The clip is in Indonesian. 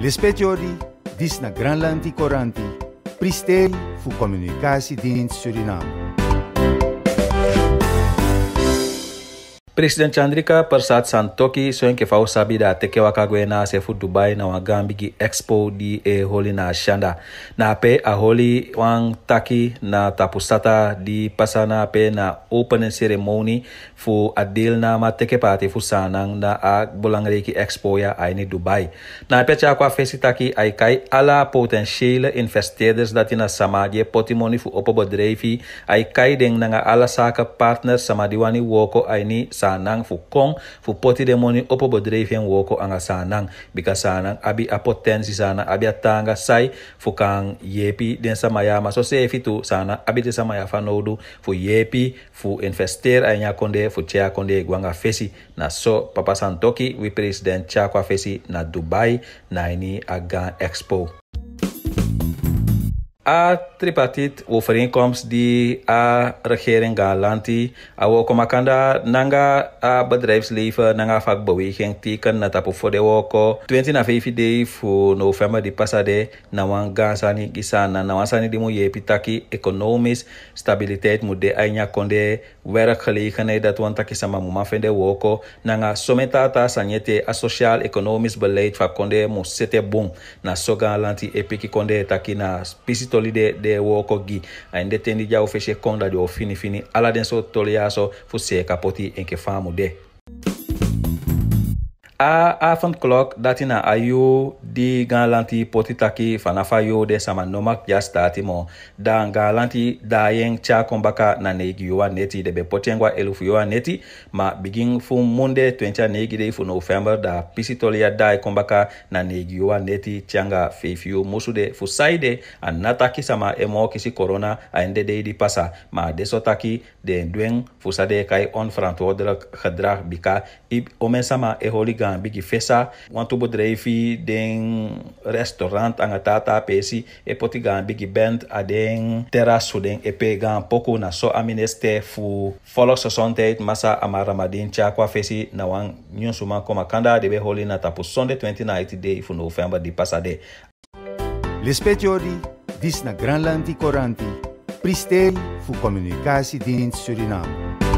Lispetiori, dis na Granlandi Coranti, pristeri fu Communicatiedienst Suriname. President Chandrika Persat Santoki so ke fau sabi da teke na se fu Dubai na wagambi gi expo di e holi na shanda. Na pe a holi wang taki na tapusata di pasana pe na opening ceremony fu adil na teke pati fu sanang na a ki expo ya ai ni Dubai. Na pe cha kwa fesi taki ai kai ala potentiële investeerders dat in a samadje potimoni fu opo ai kai ding na ala saka partners samadiwani woko ai ni sa sanang fu kong fu poti de opo bedrijf woko anga sanang. Bika sanang abi a potensi abi a tanga sai fu kang yepi den sama ya ma so se fitu sana abi de sama ya fanodu fu yepi fu nya konde fu tia konde gwanga fesi. Na so papa santoki wi president kwa fesi na dubai na ini aga expo A tripartite overeenkomst die a regering galanti awo komakanda nanga a bedrijfsleven nanga vakbeweging teken na tapu voor de woko. 20 na 5 day fu november di pasade na wan gansani gisana na wansani di mu yepi taki economisch stabiliteit moet de ainya konde werkgelegenheid dat wan taki sama mu mafende woko. Nanga sometata sanyete a social economisch beleid va konde mu sete bom na so galanti epiki konde taki na spisito toli de, de woko gi. Ainde tendi ja ofeshe konda di o fini fini. Ala den so toli aso fu se kapoti enke famu de a avondklok dati na ayo di galanti poti taki fanafa yo de sama nomak ya stati mo. Da galanti da yen cha kombaka na negi yo neti de be potengwa elufu neti ma begin fu monde 20 negi de fu november da pisitolia dai kombaka na negi yo neti changa fefiu musu de fu saide an nataki sama emo kisi a de di pasa. Ma de taki de dwen fu sade kai on verantwoordelijk gedrag bika i omen sama e holiga een bigi fesa want bedrijf den restaurant anga tata pesi e poti gaan bigi band a den terrasso den e pe gaan poko na so amineste fu volksgezondheid masa ama ramadin cha kwa fesi na wan nyun suma koma kanda de be holi na tapu sonde 29 day fu november di pasade Lispetiori, dis na Granlandi Coranti, pristeri fu Communicatiedienst Suriname.